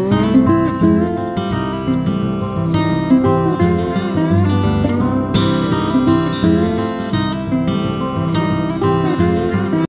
Música